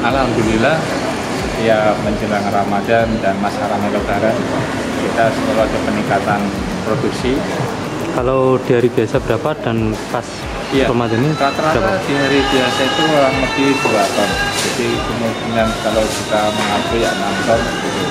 Alhamdulillah ya menjelang Ramadan dan masa ramai Lebaran kita selalu ada peningkatan produksi. Kalau di hari biasa berapa dan pas Iya, Ramadan ini rata-rata berapa? di hari biasa itu kurang lebih 2 ton. Jadi kemungkinan kalau kita mengaku ya 6 ton gitu.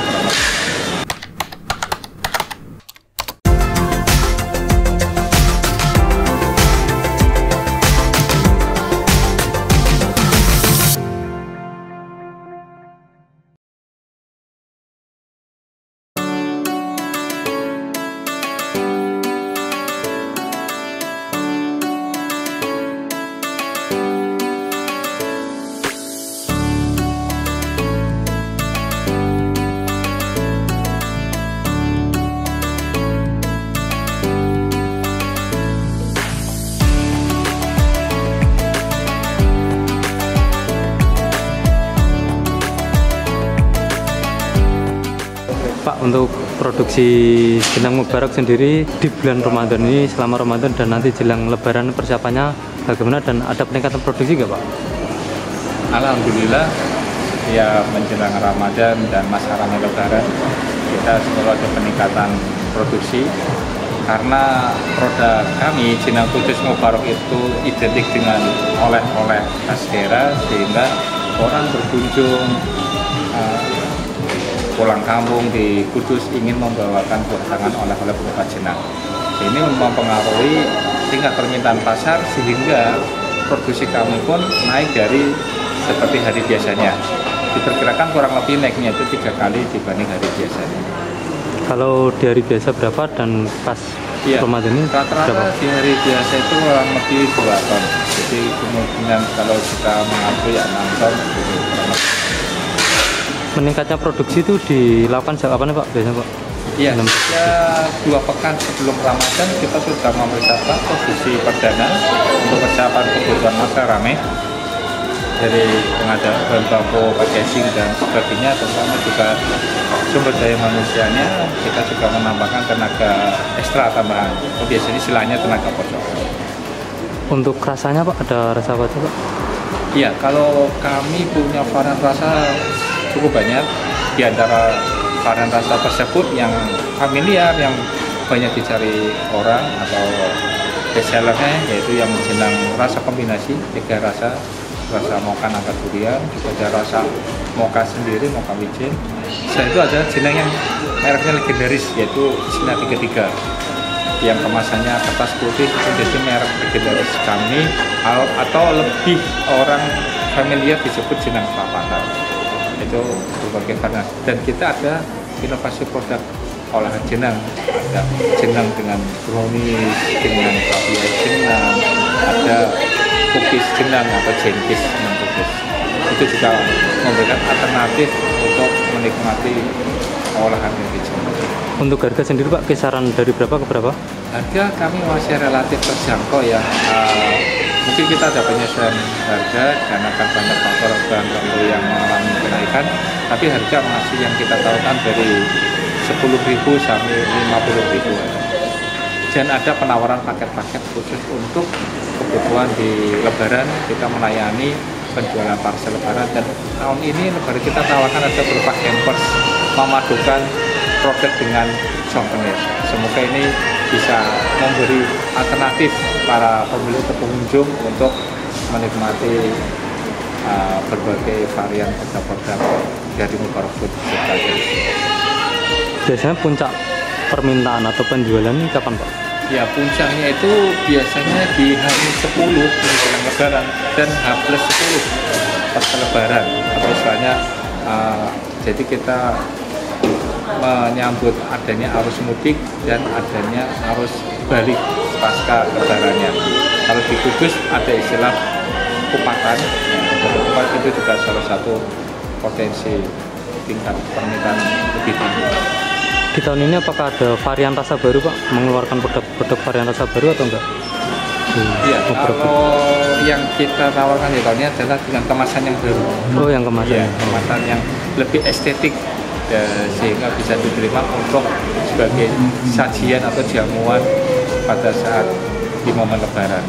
Untuk produksi jenang mubarak sendiri di bulan Ramadan ini selama Ramadan dan nanti jelang Lebaran persiapannya bagaimana dan ada peningkatan produksi nggak Pak? Alhamdulillah ya menjelang Ramadan dan masa ramai Lebaran kita selalu ada peningkatan produksi karena produk kami Jenang Kudus Mubarok itu identik dengan oleh-oleh khas daerah sehingga orang berkunjung eh, pulang kampung di Kudus ingin membawakan buatangan oleh-oleh berupa jenang. Ini mempengaruhi tingkat permintaan pasar sehingga produksi kami pun naik dari seperti hari biasanya. Diperkirakan kurang lebih naiknya itu tiga kali dibanding hari biasanya. Kalau di hari biasa berapa dan pas Iya, Ramadan ini rata-rata berapa? di hari biasa itu kurang lebih 2 ton. Jadi kemungkinan kalau kita mengaku ya 6 ton gitu. Meningkatnya produksi itu dilakukan sejak kapan Pak biasanya Pak? Iya, ya dua pekan sebelum Ramadan kita sudah mempersiapkan produksi perdana untuk persiapan kebutuhan masa rame dari pengadaan bahan baku, packaging dan sebagainya, terutama juga sumber daya manusianya kita juga menambahkan tenaga ekstra tambahan. Oh, Biasanya istilahnya tenaga pojok. Untuk rasanya Pak ada rasa apa Pak? Iya, kalau kami punya varian rasa cukup banyak di antara varian rasa tersebut yang familiar, yang banyak dicari orang atau bestsellernya yaitu yang jenang rasa kombinasi tiga rasa rasa mocha nangka durian juga ada rasa mocha sendiri mocha wijen selain itu ada jenang yang mereknya legendaris yaitu Cina 33 yang kemasannya kertas putih itu jadi merek legendaris kami atau lebih orang familiar disebut jenang papahan itu berbagai varian dan kita ada inovasi produk olahan jenang. Ada jenang dengan brownies dengan kapia jenang ada cookies jenang atau jenkis dengan cookies. Itu juga memberikan alternatif untuk menikmati olahan yang dijenang Untuk harga sendiri Pak kisaran dari berapa ke berapa? harga kami masih relatif terjangkau ya. Eh, mungkin kita ada penyesuaian harga karena akan banyak faktor bahan baku yang mengalami kenaikan tapi harga masih yang kita tawarkan dari 10.000 sampai 50.000 dan ada penawaran paket-paket khusus untuk kebutuhan di lebaran kita melayani penjualan parcel lebaran. Dan tahun ini lebaran kita tawarkan ada berupa hampers memadukan produk dengan souvenir semoga ini bisa memberi alternatif para pembeli atau pengunjung untuk menikmati uh, berbagai varian produk-produk dari Mubarak Food Biasanya puncak permintaan atau penjualan ini kapan Pak? Ya puncaknya itu biasanya di hari 10 menjelang lebaran dan H plus 10 pas lebaran atau istilahnya uh, jadi kita menyambut adanya arus mudik dan adanya arus balik pasca lebarannya. Kalau di Kudus ada istilah kupatan, ya, kupat itu juga salah satu potensi tingkat permintaan lebih tinggi. Di tahun ini apakah ada varian rasa baru Pak? Mengeluarkan produk-produk varian rasa baru atau enggak? Iya, kalau yang kita tawarkan di tahun ini adalah dengan kemasan yang baru. Oh yang kemasan. Iya, kemasan yang lebih estetik ya, sehingga bisa diterima untuk sebagai sajian atau jamuan pada saat di momen lebaran.